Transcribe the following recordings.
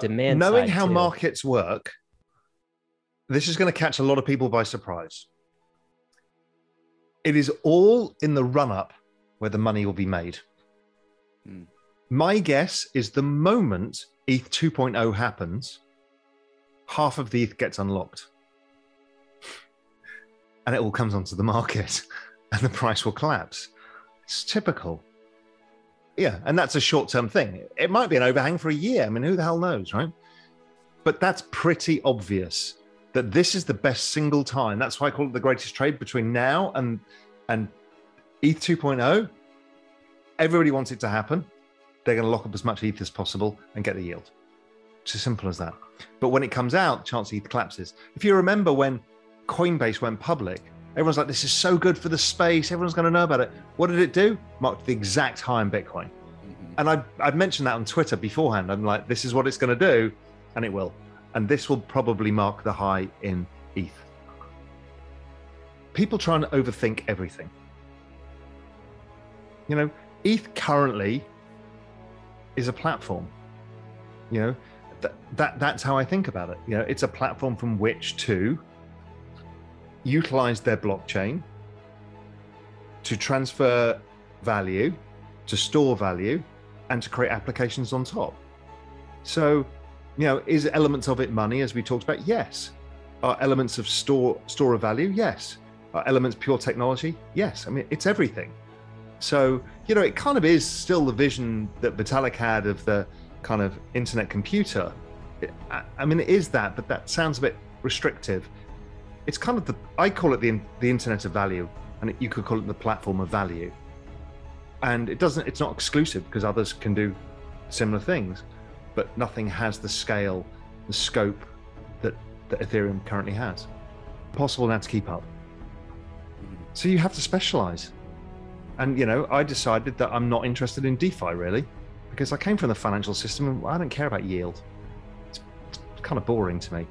demand. Knowing how too. markets work, this is going to catch a lot of people by surprise. It is all in the run up where the money will be made. Hmm. My guess is the moment ETH 2.0 happens, half of the ETH gets unlocked. And it all comes onto the market and the price will collapse. It's typical. Yeah, and that's a short term thing. It might be an overhang for a year. I mean, who the hell knows, right? But that's pretty obvious that this is the best single time. That's why I call it the greatest trade between now and and ETH 2.0. Everybody wants it to happen. They're going to lock up as much ETH as possible and get the yield. It's as simple as that. But when it comes out, chance ETH collapses. If you remember when Coinbase went public, everyone's like, this is so good for the space. Everyone's going to know about it. What did it do? Marked the exact high in Bitcoin. Mm-hmm. And I, I've mentioned that on Twitter beforehand. I'm like, this is what it's going to do. And it will. And this will probably mark the high in ETH. People try and overthink everything. You know, ETH currently is a platform. You know, that, that that's how I think about it. You know, it's a platform from which to utilize their blockchain to transfer value, to store value, and to create applications on top. So, you know, is elements of it money, as we talked about? Yes. Are elements of store store of value? Yes. Are elements pure technology? Yes. I mean, it's everything. So, you know, it kind of is still the vision that Vitalik had of the kind of internet computer. I mean, it is that, but that sounds a bit restrictive. It's kind of the I call it the the internet of value, and you could call it the platform of value. And it doesn't. It's not exclusive because others can do similar things, but nothing has the scale, the scope that that Ethereum currently has. Possible now to keep up. So you have to specialize. And you know, I decided that I'm not interested in DeFi really because I came from the financial system and I don't care about yield. It's, it's kind of boring to me.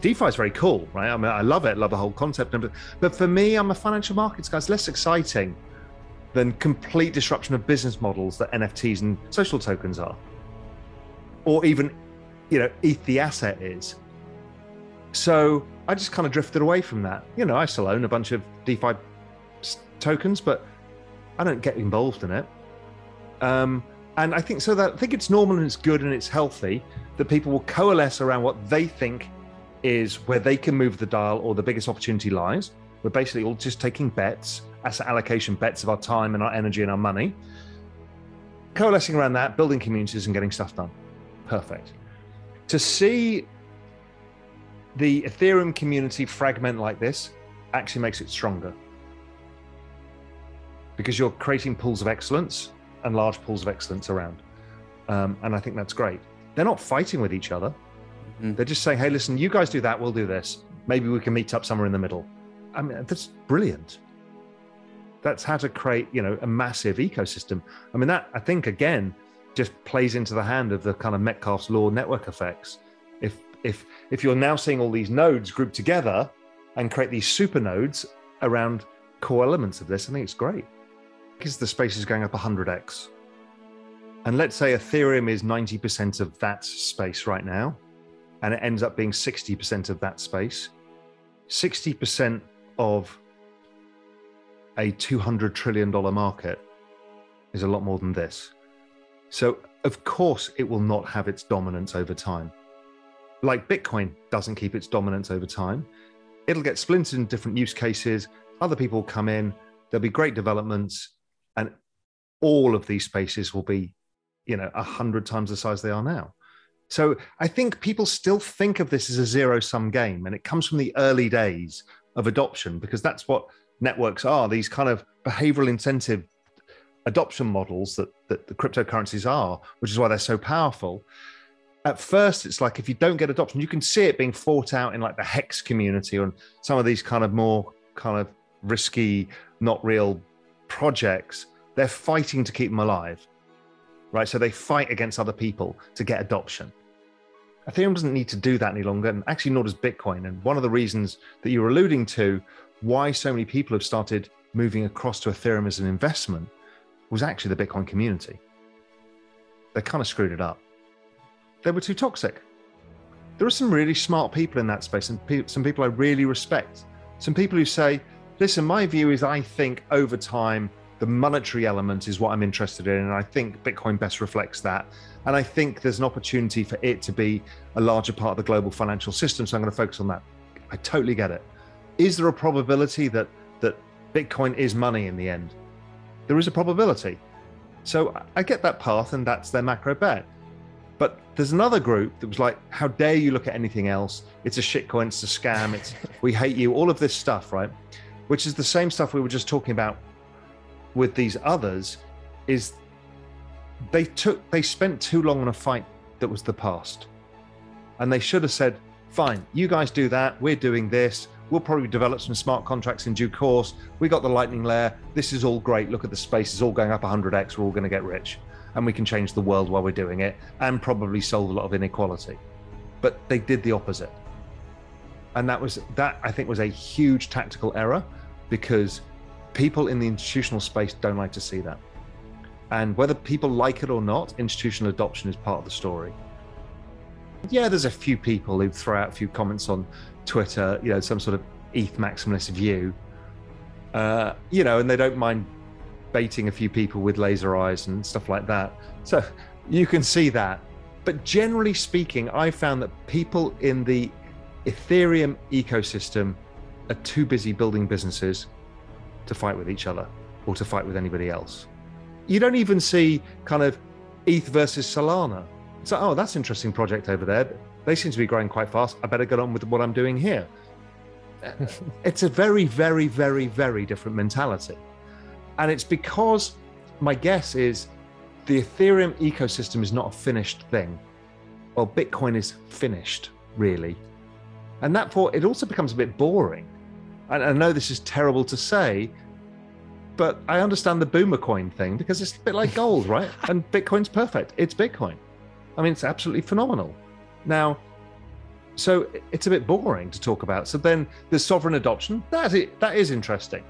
DeFi is very cool, right? I mean, I love it, love the whole concept. But for me, I'm a financial markets guy. It's less exciting than complete disruption of business models that NFTs and social tokens are, or even, you know, ETH the asset is. So I just kind of drifted away from that. You know, I still own a bunch of DeFi tokens, but I don't get involved in it. Um, and I think so that I think it's normal and it's good and it's healthy that people will coalesce around what they think is where they can move the dial or the biggest opportunity lies. We're basically all just taking bets, asset allocation bets of our time and our energy and our money, coalescing around that, building communities and getting stuff done. Perfect. To see the Ethereum community fragment like this actually makes it stronger because you're creating pools of excellence and large pools of excellence around. Um, and I think that's great. They're not fighting with each other. Mm-hmm. They're just saying, hey, listen, you guys do that, we'll do this. Maybe we can meet up somewhere in the middle. I mean, that's brilliant. That's how to create, you know, a massive ecosystem. I mean, that I think again just plays into the hand of the kind of Metcalfe's law network effects. If if if you're now seeing all these nodes grouped together and create these super nodes around core elements of this, I think it's great because the space is going up 100x. And let's say Ethereum is 90% of that space right now, and it ends up being 60% of that space. 60% of a $200 trillion market is a lot more than this. So, of course, it will not have its dominance over time. Like Bitcoin doesn't keep its dominance over time. It'll get splintered in different use cases. Other people come in. There'll be great developments and all of these spaces will be you know a hundred times the size they are now so i think people still think of this as a zero sum game and it comes from the early days of adoption because that's what networks are these kind of behavioral incentive adoption models that, that the cryptocurrencies are which is why they're so powerful at first it's like if you don't get adoption you can see it being fought out in like the hex community or some of these kind of more kind of risky not real projects, they're fighting to keep them alive, right? So they fight against other people to get adoption. Ethereum doesn't need to do that any longer, and actually, nor does Bitcoin. And one of the reasons that you're alluding to why so many people have started moving across to Ethereum as an investment was actually the Bitcoin community. They kind of screwed it up. they were too toxic. There are some really smart people in that space, and pe- some people I really respect. Some people who say, listen, my view is I think over time, the monetary element is what I'm interested in. And I think Bitcoin best reflects that. And I think there's an opportunity for it to be a larger part of the global financial system. So I'm going to focus on that. I totally get it. Is there a probability that that Bitcoin is money in the end? There is a probability. So I get that path, and that's their macro bet. But there's another group that was like, "How dare you look at anything else? It's a shitcoin. It's a scam. It's we hate you." All of this stuff, right? Which is the same stuff we were just talking about with these others. Is they took they spent too long on a fight that was the past, and they should have said, "Fine, you guys do that. We're doing this. We'll probably develop some smart contracts in due course. We got the lightning layer. This is all great. Look at the space. It's all going up 100x. We're all going to get rich. And we can change the world while we're doing it and probably solve a lot of inequality. But they did the opposite. And that was, that I think was a huge tactical error because people in the institutional space don't like to see that. And whether people like it or not, institutional adoption is part of the story. Yeah, there's a few people who throw out a few comments on Twitter, you know, some sort of ETH maximalist view, uh, you know, and they don't mind baiting a few people with laser eyes and stuff like that. So you can see that. But generally speaking, I found that people in the Ethereum ecosystem are too busy building businesses to fight with each other or to fight with anybody else. You don't even see kind of ETH versus Solana. So, oh, that's an interesting project over there they seem to be growing quite fast. I better get on with what I'm doing here. it's a very, very, very, very different mentality. And it's because my guess is the Ethereum ecosystem is not a finished thing. Well, Bitcoin is finished, really. And that for it also becomes a bit boring. And I know this is terrible to say, but I understand the boomer coin thing because it's a bit like gold, right? And Bitcoin's perfect. It's Bitcoin. I mean, it's absolutely phenomenal. Now, so it's a bit boring to talk about. So then there's sovereign adoption. That is, that is interesting.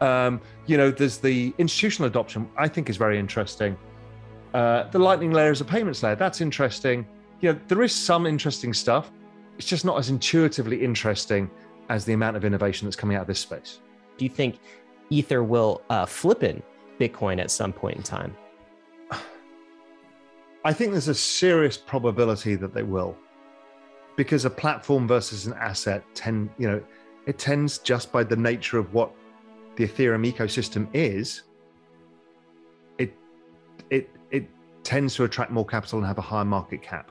Um, you know, there's the institutional adoption. I think is very interesting. Uh, the Lightning layer is a payments layer. That's interesting. You know, there is some interesting stuff. It's just not as intuitively interesting as the amount of innovation that's coming out of this space. Do you think Ether will uh, flip in Bitcoin at some point in time? I think there's a serious probability that they will, because a platform versus an asset tend, you know, it tends just by the nature of what the Ethereum ecosystem is. It, it, it tends to attract more capital and have a higher market cap.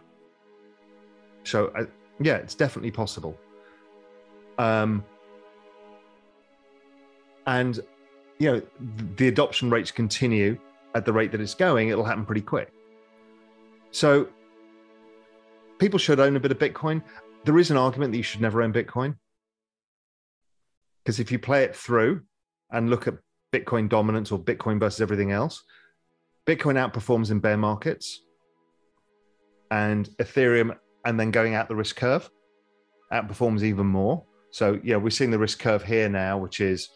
So, uh, yeah, it's definitely possible. Um, and you know, the adoption rates continue at the rate that it's going, it'll happen pretty quick. So people should own a bit of Bitcoin. There is an argument that you should never own Bitcoin. Because if you play it through and look at Bitcoin dominance or Bitcoin versus everything else, Bitcoin outperforms in bear markets and Ethereum, and then going out the risk curve, outperforms even more. So, yeah, we're seeing the risk curve here now, which is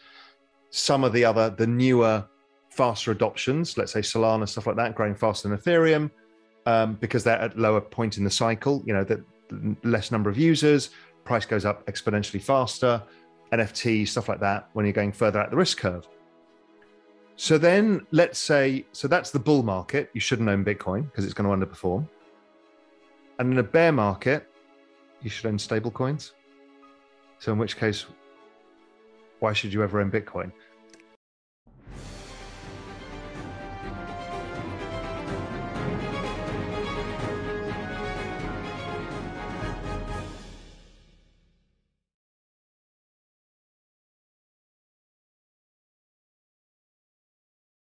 some of the other, the newer, faster adoptions, let's say Solana, stuff like that, growing faster than Ethereum um, because they're at lower point in the cycle. You know, that less number of users, price goes up exponentially faster, NFT stuff like that. When you're going further out the risk curve. So then, let's say, so that's the bull market. You shouldn't own Bitcoin because it's going to underperform. And in a bear market, you should own stable coins. So in which case, why should you ever own Bitcoin?